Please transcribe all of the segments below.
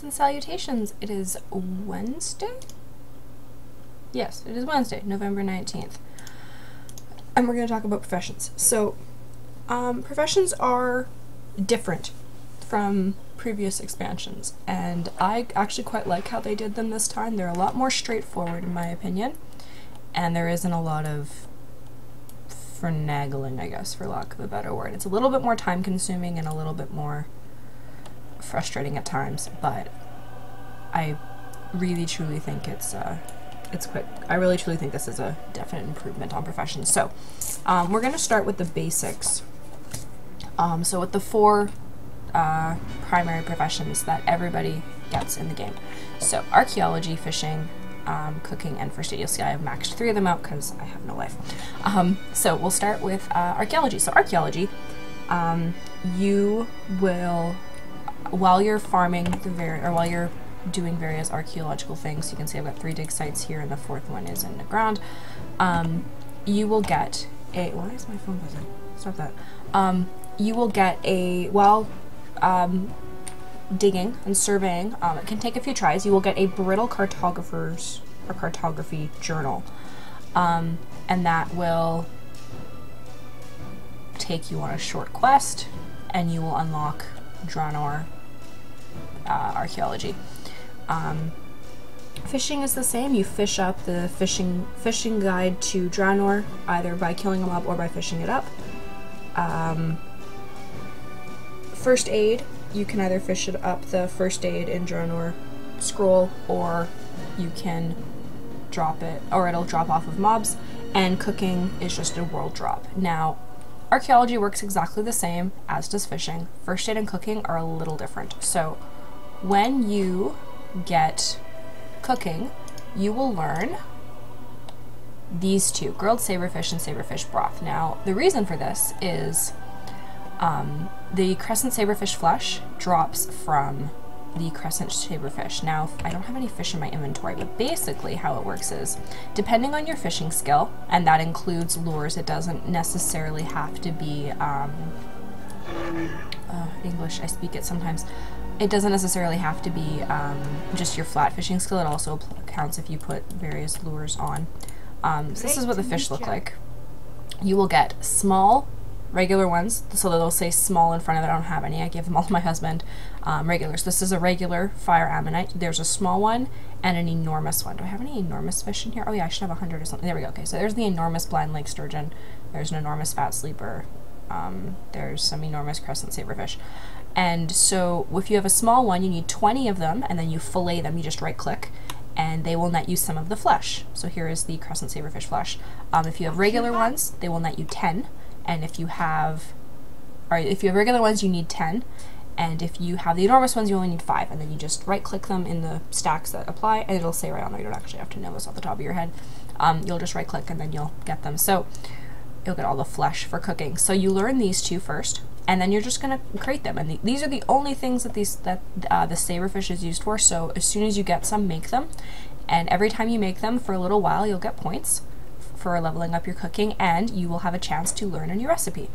Greetings and salutations. It is Wednesday? Yes, it is Wednesday, November 19th. And we're going to talk about professions. So, um, professions are different from previous expansions, and I actually quite like how they did them this time. They're a lot more straightforward, in my opinion, and there isn't a lot of finagling, I guess, for lack of a better word. It's a little bit more time consuming and a little bit more frustrating at times, but I really truly think it's uh, it's quick. I really truly think this is a definite improvement on professions. So um, we're going to start with the basics. Um, so with the four uh, primary professions that everybody gets in the game. So archaeology, fishing, um, cooking, and first aid. You'll see I have maxed three of them out because I have no life. Um, so we'll start with uh, archaeology. So archaeology, um, you will while you're farming the very, or while you're doing various archaeological things, you can see I've got three dig sites here, and the fourth one is in the ground. Um, you will get a. Why is my phone buzzing? Stop that. Um, you will get a while um, digging and surveying. Um, it can take a few tries. You will get a brittle cartographer's or cartography journal, um, and that will take you on a short quest, and you will unlock Draenor uh, archaeology. Um, fishing is the same. You fish up the fishing fishing guide to Draenor either by killing a mob or by fishing it up. Um, first aid, you can either fish it up the first aid in Draenor scroll or you can drop it or it'll drop off of mobs and cooking is just a world drop. Now Archaeology works exactly the same as does fishing. First aid and cooking are a little different. So when you get cooking, you will learn these two, grilled saberfish and saberfish broth. Now, the reason for this is um, the crescent saberfish flesh drops from the crescent saberfish. Now, I don't have any fish in my inventory, but basically how it works is, depending on your fishing skill, and that includes lures, it doesn't necessarily have to be, um, uh, English, I speak it sometimes, it doesn't necessarily have to be um, just your flat fishing skill, it also counts if you put various lures on. Um, so this is what the fish look like. You will get small regular ones, so they'll say small in front of it. I don't have any. I gave them all to my husband. Um, regulars. This is a regular fire ammonite. There's a small one and an enormous one. Do I have any enormous fish in here? Oh yeah, I should have a hundred or something. There we go. Okay, so there's the enormous blind lake sturgeon. There's an enormous fat sleeper. Um, there's some enormous crescent saberfish. And so if you have a small one, you need 20 of them, and then you fillet them. You just right click, and they will net you some of the flesh. So here is the crescent saberfish flesh. Um, if you have regular ones, they will net you 10 and if you have, or if you have regular ones, you need 10, and if you have the enormous ones, you only need 5, and then you just right-click them in the stacks that apply, and it'll say right on there, you don't actually have to know this off the top of your head. Um, you'll just right-click and then you'll get them. So you'll get all the flesh for cooking. So you learn these two first, and then you're just gonna create them. And the, these are the only things that these that uh, the saberfish is used for. So as soon as you get some, make them. And every time you make them for a little while, you'll get points for leveling up your cooking and you will have a chance to learn a new recipe.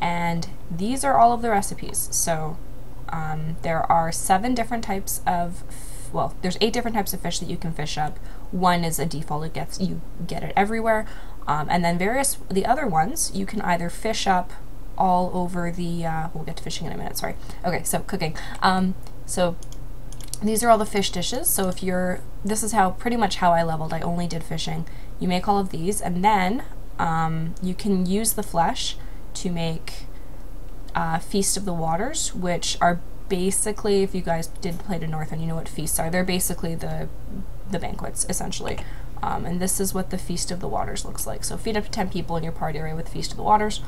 And these are all of the recipes. So um, there are seven different types of, well, there's eight different types of fish that you can fish up. One is a default, it gets, you get it everywhere. Um, and then various, the other ones, you can either fish up all over the, uh, we'll get to fishing in a minute, sorry. Okay, so cooking. Um, so these are all the fish dishes. So if you're, this is how, pretty much how I leveled. I only did fishing. You make all of these, and then um, you can use the flesh to make uh, Feast of the Waters, which are basically, if you guys did play to North and you know what feasts are, they're basically the the banquets, essentially. Um, and this is what the Feast of the Waters looks like. So feed up to 10 people in your party area with Feast of the Waters,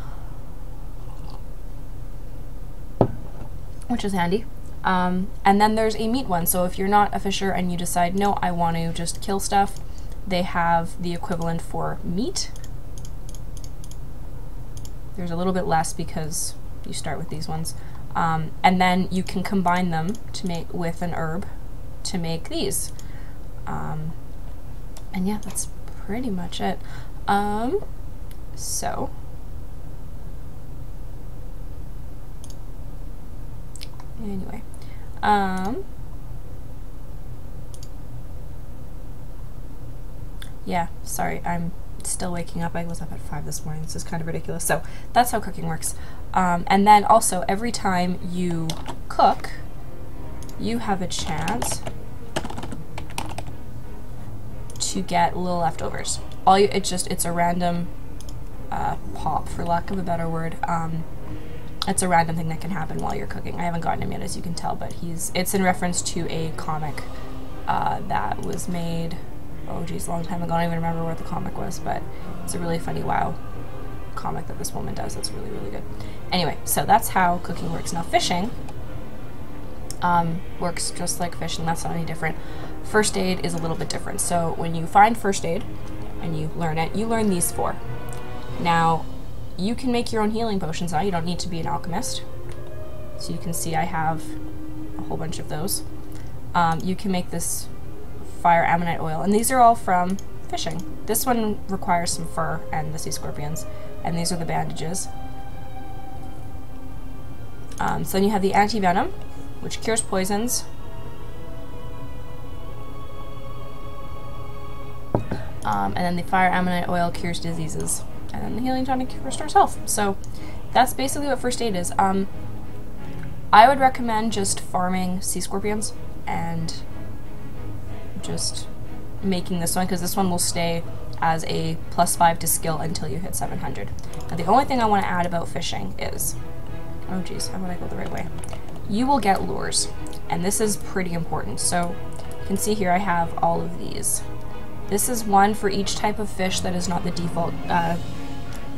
which is handy. Um, and then there's a meat one. So if you're not a fisher and you decide, no, I want to just kill stuff, they have the equivalent for meat. There's a little bit less because you start with these ones. Um, and then you can combine them to make with an herb to make these. Um, and yeah, that's pretty much it. Um, so, Anyway. Um, yeah, sorry, I'm still waking up. I was up at 5 this morning. This is kind of ridiculous. So that's how cooking works. Um, and then also, every time you cook, you have a chance to get little leftovers. All you, it's just, it's a random uh, pop, for lack of a better word. Um, it's a random thing that can happen while you're cooking. I haven't gotten him yet, as you can tell, but he's, it's in reference to a comic uh, that was made oh geez, a long time ago. I don't even remember what the comic was, but it's a really funny WoW comic that this woman does. That's really, really good. Anyway, so that's how cooking works. Now, fishing um, works just like fishing. That's not any different. First aid is a little bit different. So when you find first aid and you learn it, you learn these four. Now, you can make your own healing potions now. You don't need to be an alchemist. So you can see I have a whole bunch of those. Um, you can make this fire ammonite oil. And these are all from fishing. This one requires some fur and the sea scorpions. And these are the bandages. Um, so then you have the anti-venom, which cures poisons. Um, and then the fire ammonite oil cures diseases. And then the healing tonic restores health. So that's basically what first aid is. Um, I would recommend just farming sea scorpions and just making this one because this one will stay as a plus 5 to skill until you hit 700. Now the only thing I want to add about fishing is, oh geez, how would I go the right way? You will get lures, and this is pretty important. So you can see here I have all of these. This is one for each type of fish that is not the default uh,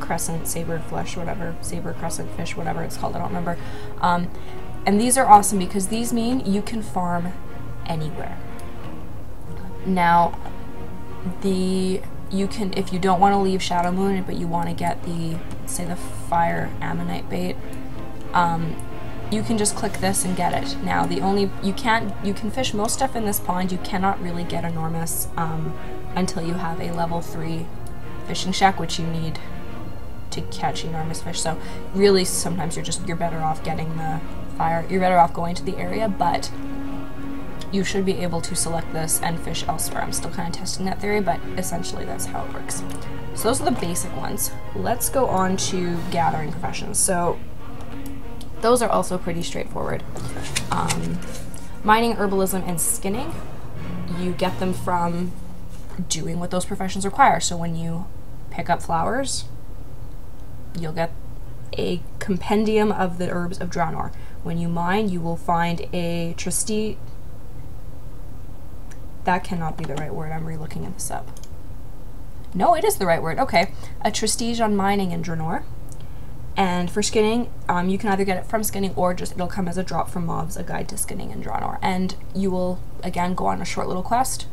crescent, saber flesh, whatever, saber crescent fish, whatever it's called, I don't remember. Um, and these are awesome because these mean you can farm anywhere. Now, the you can if you don't want to leave Shadowmoon, but you want to get the say the fire ammonite bait, um, you can just click this and get it. Now, the only you can't you can fish most stuff in this pond. You cannot really get enormous um, until you have a level three fishing shack, which you need to catch enormous fish. So really, sometimes you're just you're better off getting the fire. You're better off going to the area, but you should be able to select this and fish elsewhere. I'm still kind of testing that theory, but essentially that's how it works. So those are the basic ones. Let's go on to gathering professions. So those are also pretty straightforward. Um, mining, herbalism, and skinning, you get them from doing what those professions require. So when you pick up flowers, you'll get a compendium of the herbs of Draenor. When you mine, you will find a trustee that cannot be the right word. I'm re-looking this up. No, it is the right word. Okay. A Treatise on mining in Draenor. And for skinning, um, you can either get it from skinning or just it'll come as a drop from mobs, a guide to skinning in Draenor. And you will, again, go on a short little quest.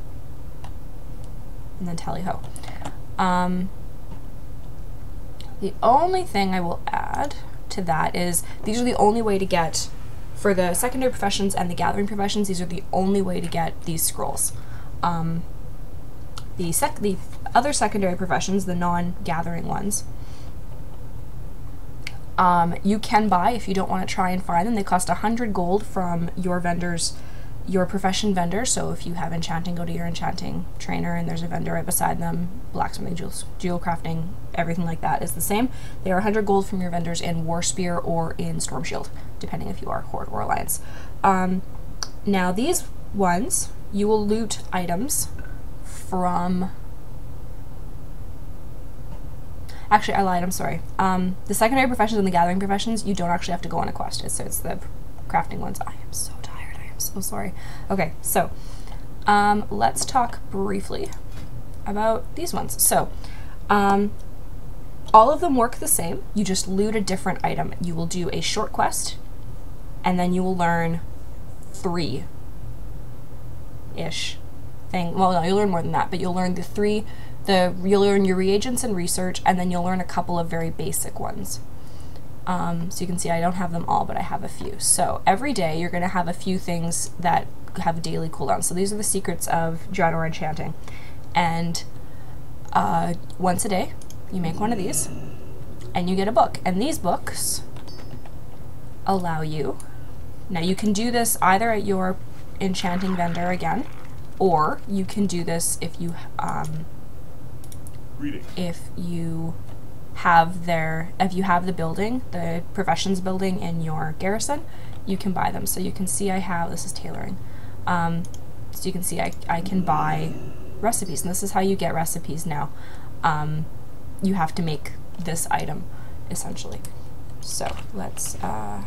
And then tally ho. Um, the only thing I will add to that is these are the only way to get for the secondary professions and the gathering professions, these are the only way to get these scrolls. Um, the, sec the other secondary professions, the non-gathering ones, um, you can buy if you don't want to try and find them. They cost 100 gold from your vendors your profession vendor. So if you have enchanting, go to your enchanting trainer and there's a vendor right beside them. Blacksmithing, jewel, jewel crafting, everything like that is the same. They are 100 gold from your vendors in Warspear or in Stormshield, depending if you are Horde or Alliance. Um, now these ones, you will loot items from Actually, I lied, I'm sorry. Um, the secondary professions and the gathering professions, you don't actually have to go on a quest. So it's the crafting ones. I am so tired, I am so sorry. Okay, so um, let's talk briefly about these ones. So, um, all of them work the same. You just loot a different item. You will do a short quest, and then you will learn three ish thing. Well, no, you'll learn more than that, but you'll learn the three. The you'll learn your reagents and research, and then you'll learn a couple of very basic ones. Um, so you can see I don't have them all, but I have a few. So every day you're going to have a few things that have daily cooldowns. So these are the secrets of Draenor Enchanting. And uh, once a day, you make one of these, and you get a book. And these books allow you, now you can do this either at your enchanting vendor again, or you can do this if you um, if you have their if you have the building, the professions building in your garrison, you can buy them. So you can see I have this is tailoring. Um, so you can see I, I can buy recipes, and this is how you get recipes now. Um, you have to make this item, essentially. So let's, uh,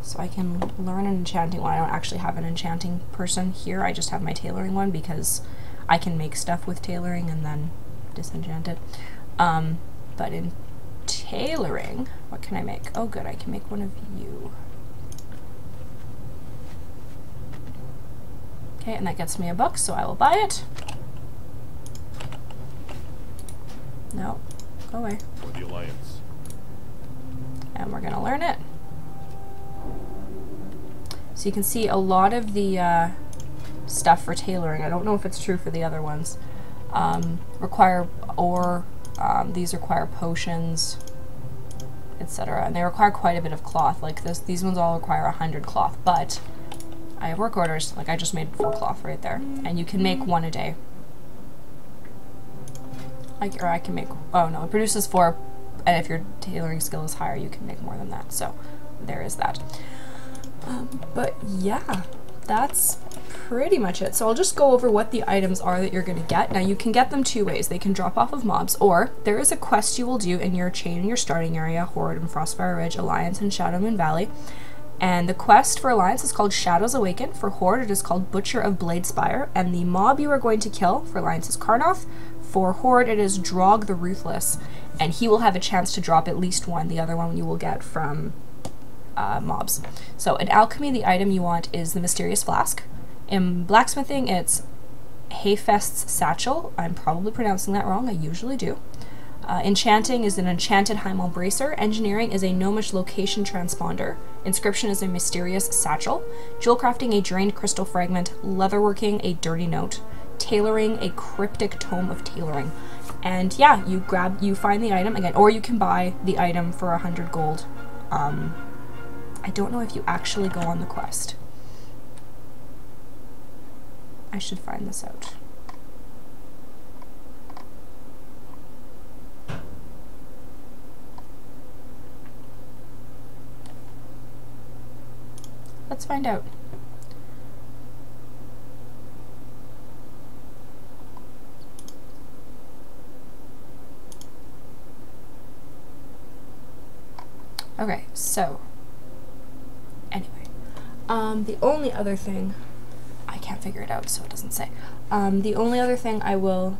so I can learn an enchanting one. I don't actually have an enchanting person here, I just have my tailoring one because I can make stuff with tailoring and then disenchant it. Um, but in tailoring, what can I make? Oh good, I can make one of you. Okay, and that gets me a book, so I will buy it. No, go away. For the Alliance. And we're gonna learn it. So you can see a lot of the uh, stuff for tailoring, I don't know if it's true for the other ones, um, require ore, um, these require potions, etc. And they require quite a bit of cloth, like this, these ones all require 100 cloth, but I have work orders, like I just made four cloth right there. And you can make one a day. Like, or I can make, oh no, it produces four, and if your tailoring skill is higher, you can make more than that. So there is that. Um, but yeah, that's pretty much it. So I'll just go over what the items are that you're going to get. Now you can get them two ways. They can drop off of mobs, or there is a quest you will do in your chain in your starting area, Horde and Frostfire Ridge, Alliance and Shadowmoon Valley. And the quest for Alliance is called Shadows Awaken. For Horde, it is called Butcher of Bladespire. And the mob you are going to kill for Alliance is Karnoth. For Horde, it is Drog the Ruthless. And he will have a chance to drop at least one. The other one you will get from uh, mobs. So in Alchemy, the item you want is the Mysterious Flask. In Blacksmithing, it's Hayfest's Satchel. I'm probably pronouncing that wrong. I usually do. Uh, enchanting is an enchanted Highmaul bracer. Engineering is a gnomish location transponder. Inscription is a mysterious satchel. Jewel crafting a drained crystal fragment. Leatherworking a dirty note. Tailoring a cryptic tome of tailoring. And yeah, you grab, you find the item again, or you can buy the item for a hundred gold. Um, I don't know if you actually go on the quest. I should find this out. Let's find out. Okay, so anyway, um, the only other thing I can't figure it out, so it doesn't say. Um, the only other thing I will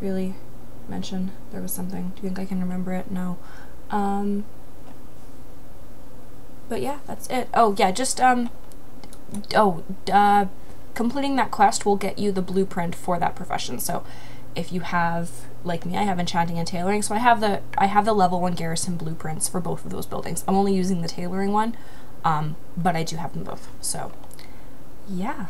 really mention, there was something. Do you think I can remember it? No. Um, but yeah, that's it. Oh, yeah, just, um, oh, uh, completing that quest will get you the blueprint for that profession. So if you have, like me, I have enchanting and tailoring, so I have the, I have the level one garrison blueprints for both of those buildings. I'm only using the tailoring one, um, but I do have them both. So yeah,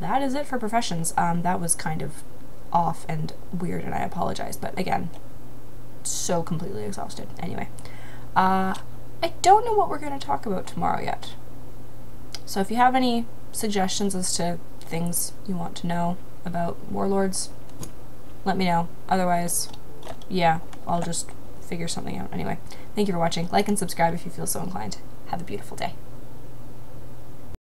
that is it for professions. Um, that was kind of off and weird, and I apologize, but again, so completely exhausted. Anyway, uh, I don't know what we're going to talk about tomorrow yet. So if you have any suggestions as to things you want to know about warlords, let me know. Otherwise, yeah, I'll just figure something out. Anyway, thank you for watching. Like and subscribe if you feel so inclined. Have a beautiful day.